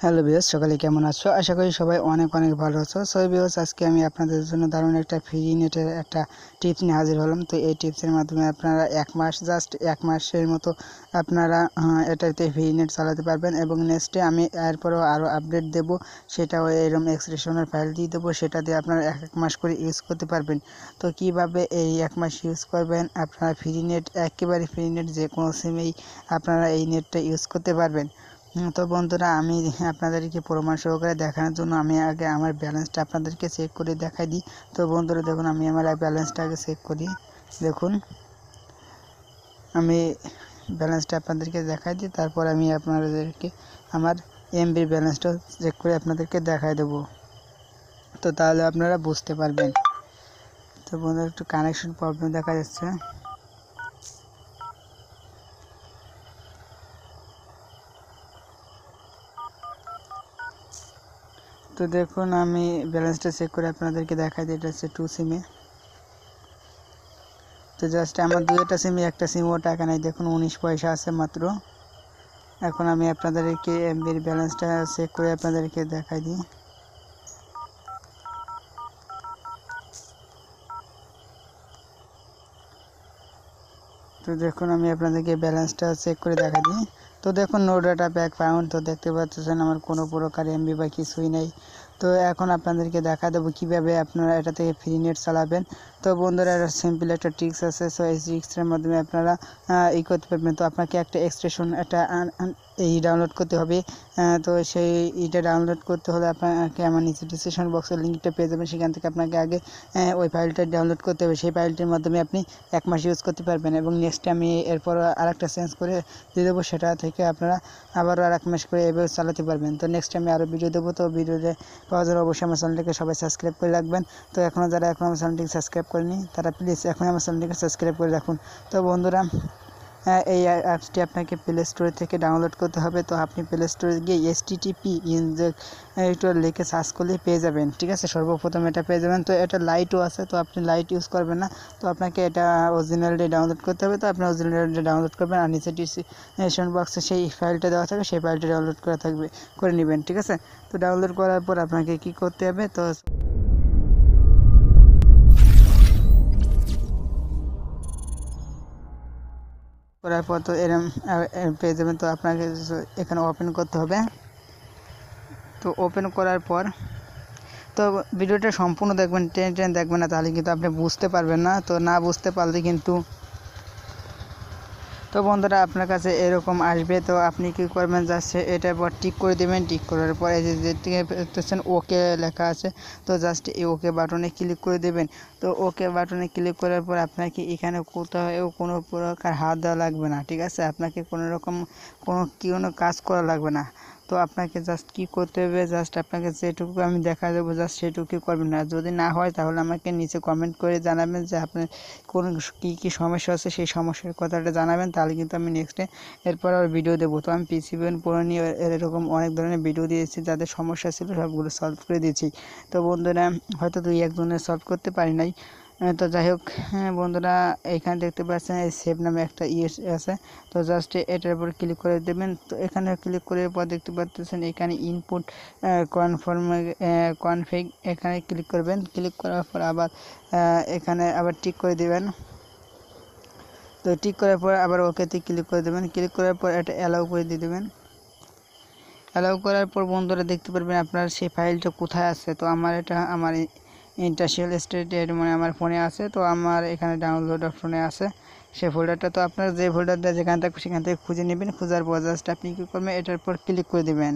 Hello বিয়স সকালে কেমন আছো? আশা করি সবাই অনেক অনেক ভালো আছো। সো বিয়স আজকে আমি আপনাদের জন্য দারুণ একটা ফ্রি নেটের একটা টিপস নিয়ে হাজির হলাম। তো এই টিপসের মাধ্যমে আপনারা এক মাস জাস্ট এক মাসের মতো আপনারা এটাতে ফ্রি নেট চালাতে পারবেন এবং নেক্সটে আমি এরপরেও আরও আপডেট দেবো। সেটাও এরকম এক্সটেশনের ফাইল দিয়ে দেবো, সেটা দিয়ে আপনারা এক এক মাস করে ইউজ করতে পারবেন। তো কীভাবে এই এক মাস ইউজ করবেন? আপনারা ফ্রি নেট একেবারে ফ্রি নেট যে কোনো সিমেই আপনারা এই নেটটা ইউজ করতে পারবেন। তো বন্ধুরা, আমি আপনাদেরকে প্রমাণ সহকারে দেখানোর জন্য আমি আগে আমার ব্যালেন্সটা আপনাদেরকে চেক করে দেখাই দিই। তো বন্ধুরা, দেখুন, আমি আমার ব্যালেন্সটা আগে চেক করি। দেখুন, আমি ব্যালেন্সটা আপনাদেরকে দেখাই দিই, তারপর আমি আপনাদেরকে আমার এমবির ব্যালেন্সটা চেক করে আপনাদেরকে দেখাই দেবো। তো তাহলে আপনারা বুঝতে পারবেন। তো বন্ধুরা, একটু কানেকশন প্রবলেম দেখা যাচ্ছে। তো দেখুন, আমি ব্যালেন্সটা চেক করে আপনাদেরকে দেখাই দিই, এটা হচ্ছে টু সিমে তো জাস্ট আমার দুইটা সিমে একটা সিমও টাকা নেই দেখুন, উনিশ পয়সা আছে মাত্র। এখন আমি আপনাদেরকে এমবির ব্যালেন্সটা চেক করে আপনাদেরকে দেখাই দিই। তো দেখুন, আমি আপনাদেরকে ব্যালেন্সটা চেক করে দেখা দিই। তো দেখুন নো ডাটা ব্যাক পাউন্ড তো দেখতে পাচ্ছেন, আমার কোনো প্রকার এমবি বা কিছুই নেই। তো এখন আপনাদেরকে দেখা দেবো কীভাবে আপনারা এটা থেকে ফ্রি নেট চালাবেন। তো বন্ধুরা একটা সিম্পল একটা ট্রিক্স আছে। সো এই ট্রিক্সের মাধ্যমে আপনারা ই করতে পারবেন। তো আপনাকে একটা এক্সটেশন একটা এই ডাউনলোড করতে হবে। তো সেই এটা ডাউনলোড করতে হলে আপনাকে আমার নিচে ডিসক্রিপশন বক্সের লিঙ্কটা পেয়ে যাবেন। সেখান থেকে আপনাকে আগে ওই ফাইলটা ডাউনলোড করতে হবে। সেই ফাইলটির মাধ্যমে আপনি এক মাস ইউজ করতে পারবেন। এবং নেক্সট আমি এরপর আরেকটা চেঞ্জ করে দিয়ে দেবো। সেটা থেকে আপনারা আবারও আর এক মাস করে এভাবে চালাতে পারবেন। তো নেক্সট আমি আরও ভিডিও দেবো। তো ভিডিওতে পাওয়ার জন্য অবশ্যই আমার চ্যানেলটিকে সবাই সাবস্ক্রাইব করে রাখবেন। তো এখনও যারা এখন আমার চ্যানেলটিকে সাবস্ক্রাইব করেনি, তারা প্লিজ এখন আমার চ্যানেলটিকে সাবস্ক্রাইব করে রাখুন। তো বন্ধুরা এই অ্যাপসটি আপনাকে প্লে স্টোর থেকে ডাউনলোড করতে হবে। তো আপনি প্লে স্টোরে গিয়ে এস টিটিপি একটু লিখে সার্চ করলে পেয়ে যাবেন। ঠিক আছে? সর্বপ্রথম এটা পেয়ে যাবেন। তো এটা লাইটও আছে, তো আপনি লাইট ইউজ করবেন না। তো আপনাকে এটা অরিজিনালটি ডাউনলোড করতে হবে। তো আপনি অরিজিনালটি ডাউনলোড করবেন আর নিচে ডিসক্রিপশন বক্সে সেই ফাইলটা দেওয়া থাকবে, সেই ফাইলটা ডাউনলোড করা থাকবে, করে নেবেন। ঠিক আছে? তো ডাউনলোড করার পর আপনাকে কি করতে হবে? তো করার পর তো এরম পেয়ে যাবেন। তো আপনাকে এখানে ওপেন করতে হবে। তো ওপেন করার পর, তো ভিডিওটা সম্পূর্ণ দেখবেন, টেন টেন দেখবেন না, তাহলে কিন্তু আপনি বুঝতে পারবেন না। তো না বুঝতে পারলে কিন্তু তো বন্ধুরা, আপনার কাছে এরকম আসবে, তো আপনি কি করবেন? জাস্ট এটার পর টিক করে দেবেন। টিক করার পর যে দেখতেছেন ওকে লেখা আছে। তো জাস্ট এই ওকে বাটনে ক্লিক করে দেবেন। তো ওকে বাটনে ক্লিক করার পর আপনাকে এখানে কোথাও কোনো প্রকার হাত দেওয়া লাগবে না, ঠিক আছে? আপনাকে কোনো রকম কোনো কোনো কাজ করা লাগবে না। তো আপনাকে জাস্ট কি করতে হবে? জাস্ট আপনাকে যেটুকু আমি দেখা দেবো জাস্ট সেটুকুই করবেন। না যদি না হয়, তাহলে আমাকে নিচে কমেন্ট করে জানাবেন যে আপনার কোন কী কী সমস্যা আছে, সেই সমস্যার কথাটা জানাবেন। তাহলে কিন্তু আমি নেক্সটে এরপর আর ভিডিও দেবো। তো আমি পিসিবিএন পড়ে নিয়ে এর- এরকম অনেক ধরনের ভিডিও দিয়েছি, যাদের সমস্যা ছিল সবগুলো সলভ করে দিয়েছি। তো বন্ধুরা, হয়তো দুই, একজনের সলভ করতে পারি নাই। তো যাই হোক হ্যাঁ, বন্ধুরা এখানে দেখতে পাচ্ছেন এই সেভ নামে একটা ইয়ে আছে। তো জাস্ট এটার উপর ক্লিক করে দেবেন। তো এখানে ক্লিক করে পর দেখতে পাচ্ছেন এখানে ইনপুট কনফার্ম কনফিগ এখানে ক্লিক করবেন। ক্লিক করার পর আবার এখানে আবার টিক করে দিবেন। তো টিক করার পর আবার ওকেতে ক্লিক করে দেবেন। ক্লিক করার পর এটা অ্যালাউ করে দিয়ে দেবেন। অ্যালাউ করার পর বন্ধুরা দেখতে পারবেন আপনার সেই ফাইলটা কোথায় আছে। তো আমার এটা আমার ইন্টারশিয়াল স্টেট মানে আমার ফোনে আছে, তো আমার এখানে ডাউনলোড অপশনে আছে। সেই ফোল্ডারটা তো আপনার যে ফোল্ডারটা যেখান থেকে সেখান থেকে খুঁজে নেবেন, খোঁজার পর জাস্ট আপনি কী করবেন, এটার পর ক্লিক করে দেবেন।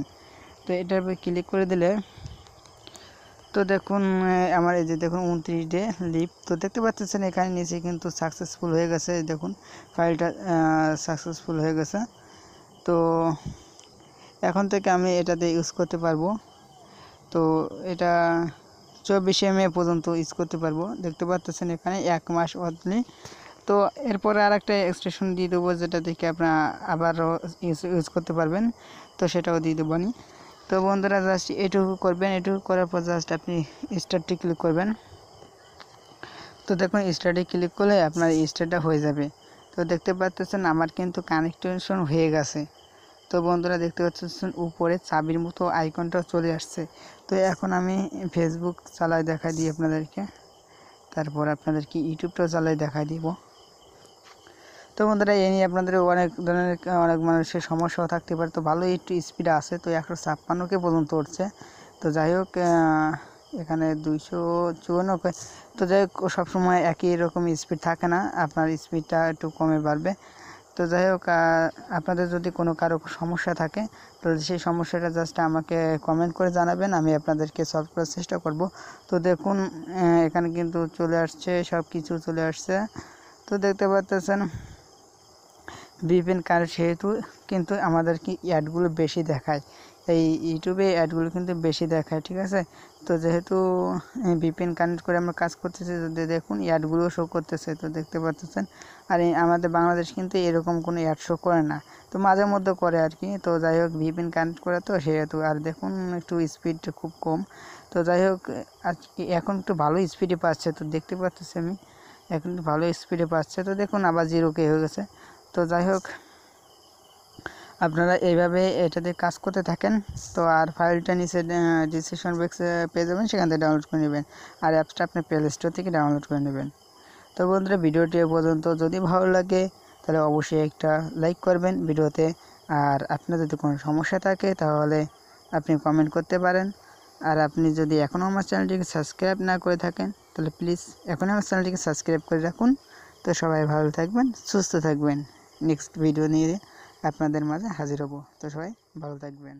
তো এটার উপর ক্লিক করে দিলে, তো দেখুন আমার এই যে দেখুন উনত্রিশ ডে লিপ তো দেখতে পাচ্ছেন এখানে নিচে কিন্তু সাকসেসফুল হয়ে গেছে দেখুন ফাইলটা সাকসেসফুল হয়ে গেছে। তো এখন থেকে আমি এটাতে ইউজ করতে পারব। তো এটা চব্বিশে মে পর্যন্ত ইউজ করতে পারব। দেখতে পাচ্ছেন এখানে এক মাস অনলি তো এরপরে আর একটা এক্সটেনশন দিয়ে দেবো, যেটা দেখে আপনার আবারও ইউজ করতে পারবেন। তো সেটাও দিয়ে দেবো আমি। তো বন্ধুরা জাস্ট এটুকু করবেন। এটুকু করার পর জাস্ট আপনি স্টার্টটি ক্লিক করবেন। তো দেখুন স্টার্টে ক্লিক করলে আপনার স্টার্টটা হয়ে যাবে। তো দেখতে পাচ্ছেন আমার কিন্তু কানেকশন হয়ে গেছে। তো বন্ধুরা দেখতে পাচ্ছেন উপরে চাবির মতো আইকনটা চলে আসছে। তো এখন আমি ফেসবুক চালাই দেখাই দিই আপনাদেরকে। তারপর আপনাদেরকে ইউটিউবটাও চালাই দেখাই দিব। তো বন্ধুরা এই নিয়ে আপনাদের অনেক ধরনের, অনেক মানুষের সমস্যাও থাকতে পারে। তো ভালো একটু স্পিড আছে। তো একশো ছাপ্পান্নকে পর্যন্ত উঠছে। তো যাই হোক এখানে দুইশো চুয়ান্ন তো যাই হোক, সবসময় একই রকম স্পিড থাকে না। আপনার স্পিডটা একটু কমে বাড়বে। তো যাই হোক আপনাদের যদি কোনো কারও সমস্যা থাকে তো সেই সমস্যাটা জাস্ট আমাকে কমেন্ট করে জানাবেন, আমি আপনাদেরকে সলভ করার চেষ্টা করব। তো দেখুন এখানে কিন্তু চলে আসছে সব কিছু চলে আসছে। তো দেখতে পাচ্ছেন বিপিন কার্ড সেহেতু কিন্তু আমাদেরকে অ্যাডগুলো বেশি দেখায়। এই ইউটিউবে অ্যাডগুলো কিন্তু বেশি দেখায়, ঠিক আছে? তো যেহেতু ভিপিএন কানেক্ট করে আমরা কাজ করতেছি, তো দে- দেখুন অ্যাডগুলো শো করতেছে, তো দেখতে পাচ্ছেন আর আমাদের বাংলাদেশ কিন্তু এরকম কোনো অ্যাড শো করে না। তো মাঝে মধ্যে করে আর কি, তো যাই হোক ভিপিএন কানেক্ট করে তো সেহেতু আর দেখুন, একটু স্পিড খুব কম। তো যাই হোক আজকে এখন একটু ভালো স্পিডে পাচ্ছে, তো দেখতে পাচ্ছি আমি। এখন ভালো স্পিডে পাচ্ছে, তো দেখুন, আবার জিরো কে হয়ে গেছে। তো যাই হোক আপনারা এইভাবে এটাতে কাজ করতে থাকেন, তো আর ফাইলটা নিচে ডিসক্রিপশন বক্সে পেয়ে যাবেন, সেখান থেকে ডাউনলোড করে নেবেন। আর অ্যাপসটা আপনি প্লে স্টোর থেকে ডাউনলোড করে নেবেন। তো বন্ধুরা, ভিডিওটি পর্যন্ত যদি ভালো লাগে, তাহলে অবশ্যই একটা লাইক করবেন ভিডিওতে। আর আপনার যদি কোনো সমস্যা থাকে, তাহলে আপনি কমেন্ট করতে পারেন। আর আপনি যদি এখনও আমার চ্যানেলটিকে সাবস্ক্রাইব না করে থাকেন, তাহলে প্লিজ এখনই আমার চ্যানেলটিকে সাবস্ক্রাইব করে রাখুন। তো সবাই ভালো থাকবেন, সুস্থ থাকবেন। নেক্সট ভিডিও নিয়ে আপনাদের মাঝে হাজির হব। তো সবাই ভালো থাকবেন।